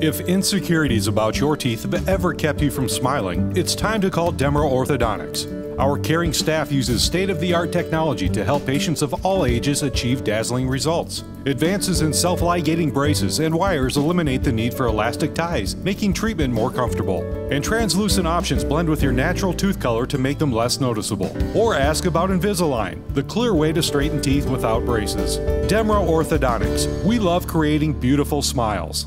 If insecurities about your teeth have ever kept you from smiling, it's time to call Demro Orthodontics. Our caring staff uses state of the art technology to help patients of all ages achieve dazzling results. Advances in self ligating braces and wires eliminate the need for elastic ties, making treatment more comfortable. And translucent options blend with your natural tooth color to make them less noticeable. Or ask about Invisalign, the clear way to straighten teeth without braces. Demro Orthodontics. We love creating beautiful smiles.